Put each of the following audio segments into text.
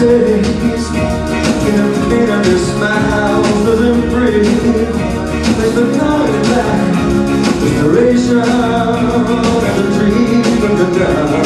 days Everything under smiles that embrace Like the night light Restoration and the dream of the dark.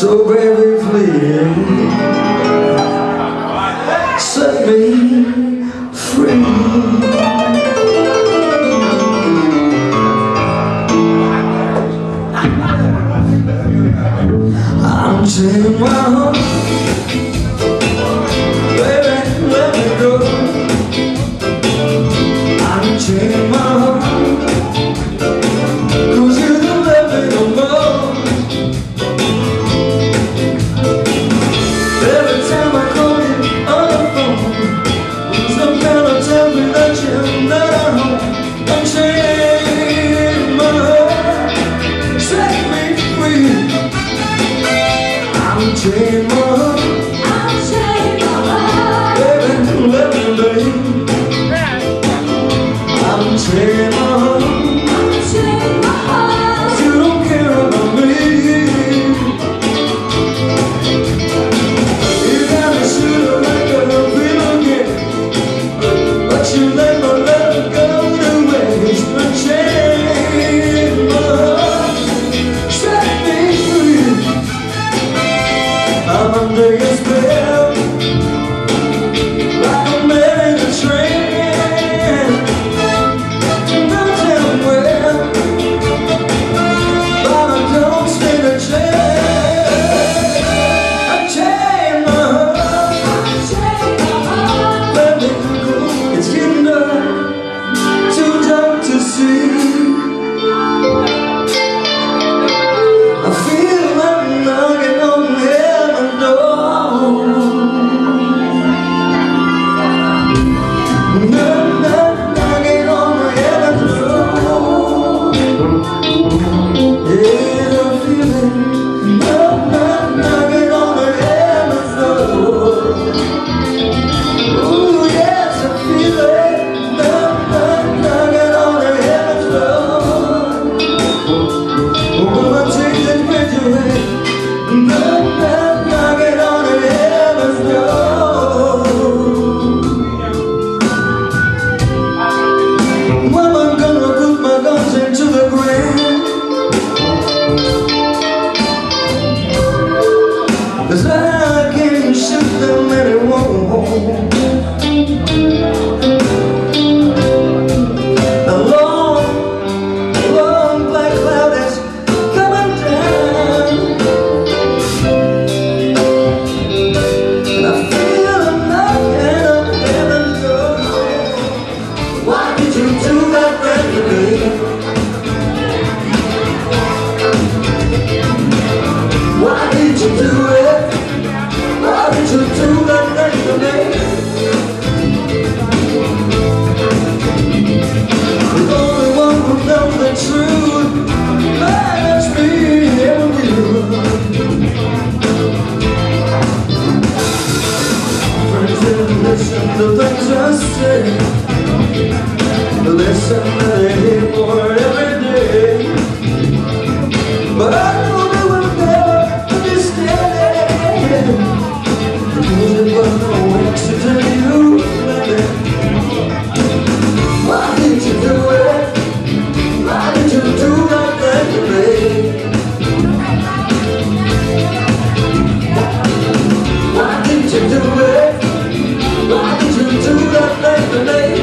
So baby please Set me free. I'm taking my Sunday.